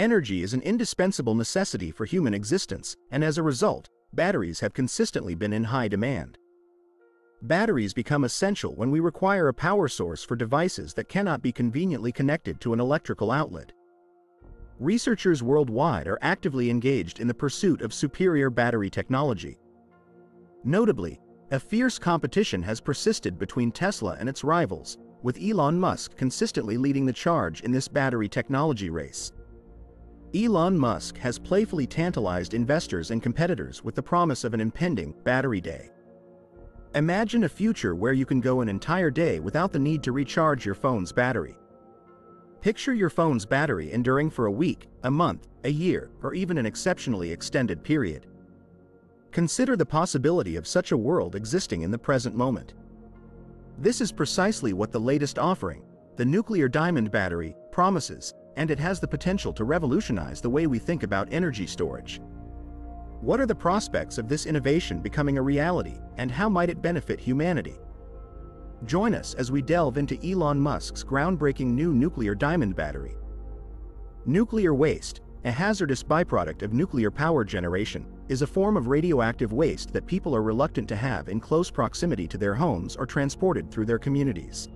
Energy is an indispensable necessity for human existence, and as a result, batteries have consistently been in high demand. Batteries become essential when we require a power source for devices that cannot be conveniently connected to an electrical outlet. Researchers worldwide are actively engaged in the pursuit of superior battery technology. Notably, a fierce competition has persisted between Tesla and its rivals, with Elon Musk consistently leading the charge in this battery technology race. Elon Musk has playfully tantalized investors and competitors with the promise of an impending battery day. Imagine a future where you can go an entire day without the need to recharge your phone's battery. Picture your phone's battery enduring for a week, a month, a year, or even an exceptionally extended period. Consider the possibility of such a world existing in the present moment. This is precisely what the latest offering, the nuclear diamond battery, promises, and it has the potential to revolutionize the way we think about energy storage. What are the prospects of this innovation becoming a reality, and how might it benefit humanity? Join us as we delve into Elon Musk's groundbreaking new nuclear diamond battery. Nuclear waste, a hazardous byproduct of nuclear power generation, is a form of radioactive waste that people are reluctant to have in close proximity to their homes or transported through their communities.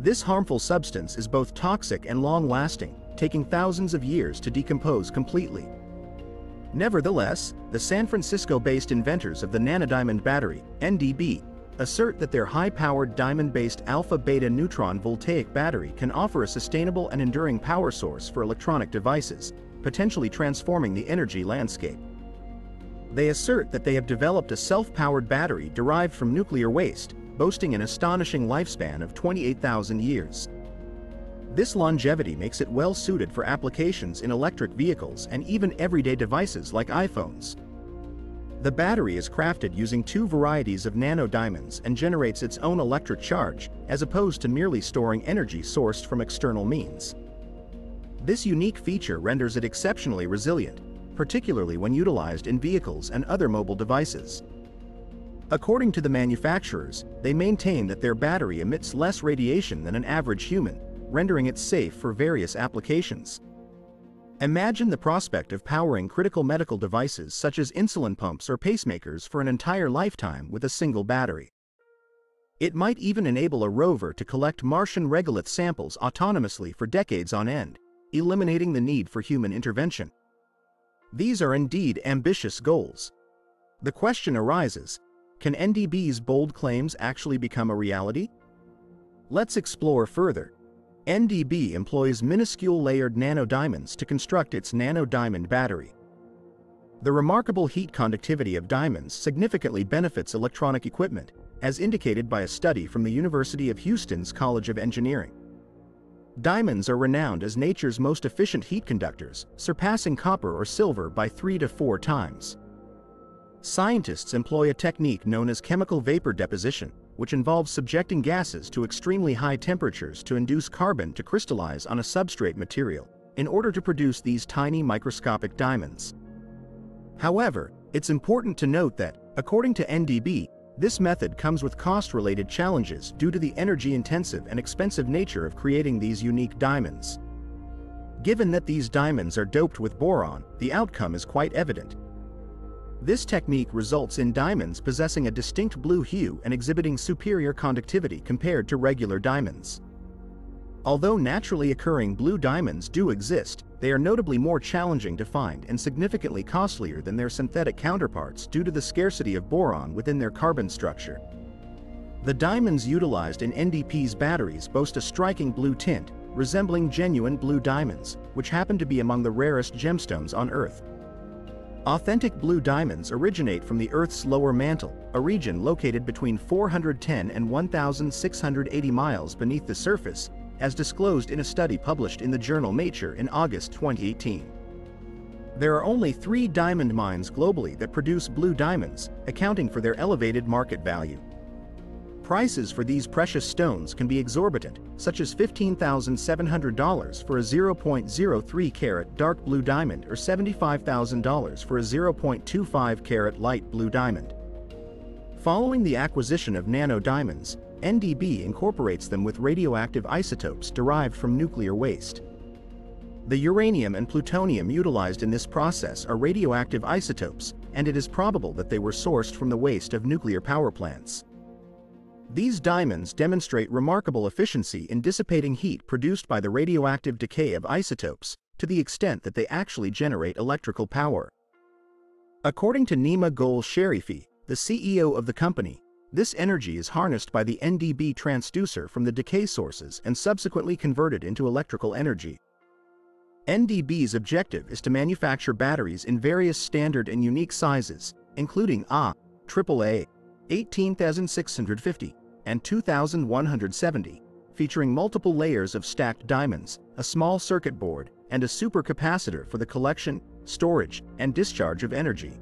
This harmful substance is both toxic and long-lasting, taking thousands of years to decompose completely. Nevertheless, the San Francisco-based inventors of the nanodiamond battery, NDB, assert that their high-powered diamond-based alpha-beta neutron voltaic battery can offer a sustainable and enduring power source for electronic devices, potentially transforming the energy landscape. They assert that they have developed a self-powered battery derived from nuclear waste, boasting an astonishing lifespan of 28,000 years. This longevity makes it well suited for applications in electric vehicles and even everyday devices like iPhones. The battery is crafted using two varieties of nanodiamonds and generates its own electric charge, as opposed to merely storing energy sourced from external means. This unique feature renders it exceptionally resilient, particularly when utilized in vehicles and other mobile devices. According to the manufacturers, they maintain that their battery emits less radiation than an average human, rendering it safe for various applications. Imagine the prospect of powering critical medical devices such as insulin pumps or pacemakers for an entire lifetime with a single battery. It might even enable a rover to collect Martian regolith samples autonomously for decades on end, eliminating the need for human intervention. These are indeed ambitious goals. The question arises, can NDB's bold claims actually become a reality? Let's explore further. NDB employs minuscule layered nanodiamonds to construct its nanodiamond battery. The remarkable heat conductivity of diamonds significantly benefits electronic equipment, as indicated by a study from the University of Houston's College of Engineering. Diamonds are renowned as nature's most efficient heat conductors, surpassing copper or silver by three to four times. Scientists employ a technique known as chemical vapor deposition, which involves subjecting gases to extremely high temperatures to induce carbon to crystallize on a substrate material, in order to produce these tiny microscopic diamonds. However, it's important to note that, according to NDB, this method comes with cost-related challenges due to the energy-intensive and expensive nature of creating these unique diamonds. Given that these diamonds are doped with boron, the outcome is quite evident, this technique results in diamonds possessing a distinct blue hue and exhibiting superior conductivity compared to regular diamonds. Although naturally occurring blue diamonds do exist, they are notably more challenging to find and significantly costlier than their synthetic counterparts due to the scarcity of boron within their carbon structure. The diamonds utilized in NDB's batteries boast a striking blue tint, resembling genuine blue diamonds, which happen to be among the rarest gemstones on Earth. Authentic blue diamonds originate from the Earth's lower mantle, a region located between 410 and 1,680 miles beneath the surface, as disclosed in a study published in the journal Nature in August 2018. There are only three diamond mines globally that produce blue diamonds, accounting for their elevated market value. Prices for these precious stones can be exorbitant, such as $15,700 for a 0.03 carat dark blue diamond or $75,000 for a 0.25 carat light blue diamond. Following the acquisition of nano diamonds, NDB incorporates them with radioactive isotopes derived from nuclear waste. The uranium and plutonium utilized in this process are radioactive isotopes, and it is probable that they were sourced from the waste of nuclear power plants. These diamonds demonstrate remarkable efficiency in dissipating heat produced by the radioactive decay of isotopes, to the extent that they actually generate electrical power. According to Nima Golsharifi, the CEO of the company, this energy is harnessed by the NDB transducer from the decay sources and subsequently converted into electrical energy. NDB's objective is to manufacture batteries in various standard and unique sizes, including A, AAA, 18650, and 2170, featuring multiple layers of stacked diamonds, a small circuit board, and a supercapacitor for the collection, storage, and discharge of energy.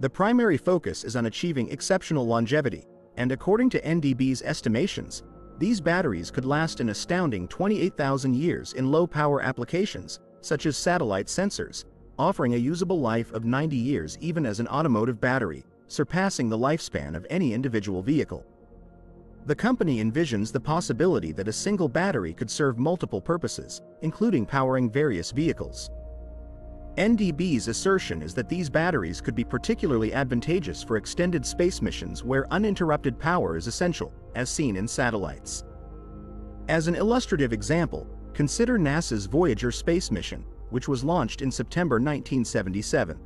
The primary focus is on achieving exceptional longevity, and according to NDB's estimations, these batteries could last an astounding 28,000 years in low-power applications, such as satellite sensors, offering a usable life of 90 years even as an automotive battery, surpassing the lifespan of any individual vehicle. The company envisions the possibility that a single battery could serve multiple purposes, including powering various vehicles. NDB's assertion is that these batteries could be particularly advantageous for extended space missions where uninterrupted power is essential, as seen in satellites. As an illustrative example, consider NASA's Voyager space mission, which was launched in September 1977.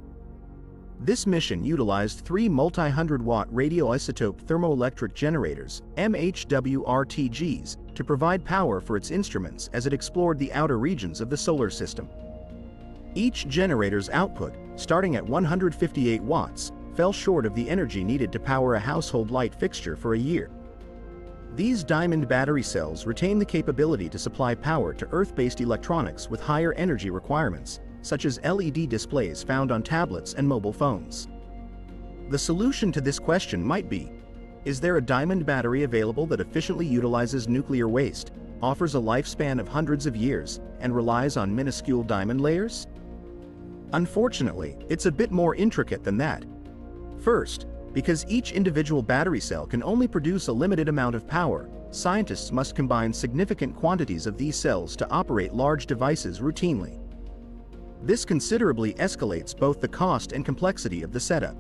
This mission utilized three multi-hundred-watt radioisotope thermoelectric generators, MHWRTGs, to provide power for its instruments as it explored the outer regions of the solar system. Each generator's output, starting at 158 watts, fell short of the energy needed to power a household light fixture for a year. These diamond battery cells retain the capability to supply power to Earth-based electronics with higher energy requirements, such as LED displays found on tablets and mobile phones. The solution to this question might be, is there a diamond battery available that efficiently utilizes nuclear waste, offers a lifespan of hundreds of years, and relies on minuscule diamond layers? Unfortunately, it's a bit more intricate than that. First, because each individual battery cell can only produce a limited amount of power, scientists must combine significant quantities of these cells to operate large devices routinely. This considerably escalates both the cost and complexity of the setup.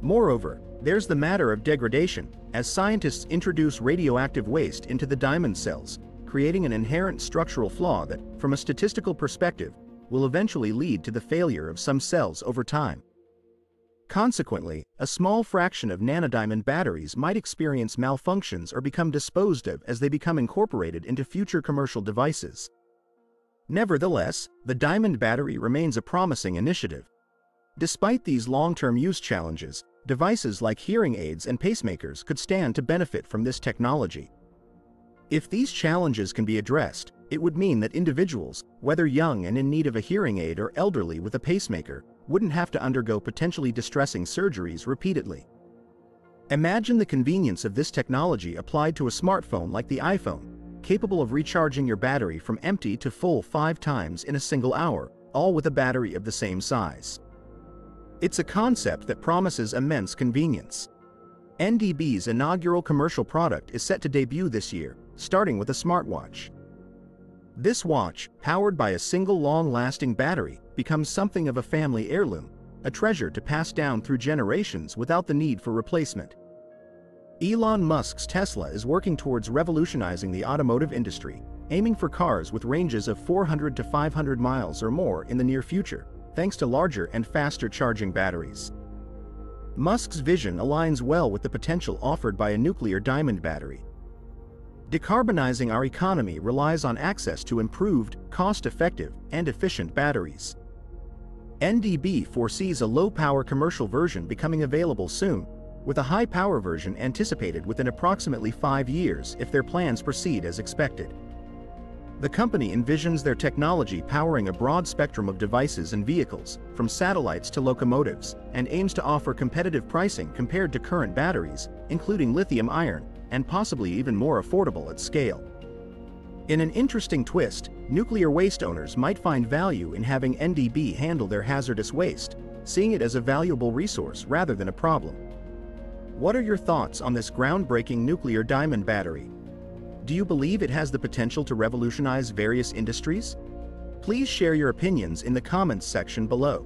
Moreover, there's the matter of degradation, as scientists introduce radioactive waste into the diamond cells, creating an inherent structural flaw that, from a statistical perspective, will eventually lead to the failure of some cells over time. Consequently, a small fraction of nanodiamond batteries might experience malfunctions or become disposed of as they become incorporated into future commercial devices. Nevertheless, the diamond battery remains a promising initiative. Despite these long-term use challenges, devices like hearing aids and pacemakers could stand to benefit from this technology. If these challenges can be addressed, it would mean that individuals, whether young and in need of a hearing aid or elderly with a pacemaker, wouldn't have to undergo potentially distressing surgeries repeatedly. Imagine the convenience of this technology applied to a smartphone like the iPhone, capable of recharging your battery from empty to full five times in a single hour, all with a battery of the same size. It's a concept that promises immense convenience. NDB's inaugural commercial product is set to debut this year, starting with a smartwatch. This watch, powered by a single long-lasting battery, becomes something of a family heirloom, a treasure to pass down through generations without the need for replacement. Elon Musk's Tesla is working towards revolutionizing the automotive industry, aiming for cars with ranges of 400 to 500 miles or more in the near future, thanks to larger and faster charging batteries. Musk's vision aligns well with the potential offered by a nuclear diamond battery, Decarbonizing our economy relies on access to improved, cost-effective, and efficient batteries. NDB foresees a low-power commercial version becoming available soon, with a high-power version anticipated within approximately five years if their plans proceed as expected. The company envisions their technology powering a broad spectrum of devices and vehicles, from satellites to locomotives, and aims to offer competitive pricing compared to current batteries, including lithium iron, and possibly even more affordable at scale. In an interesting twist, nuclear waste owners might find value in having NDB handle their hazardous waste, seeing it as a valuable resource rather than a problem. What are your thoughts on this groundbreaking nuclear diamond battery? Do you believe it has the potential to revolutionize various industries? Please share your opinions in the comments section below.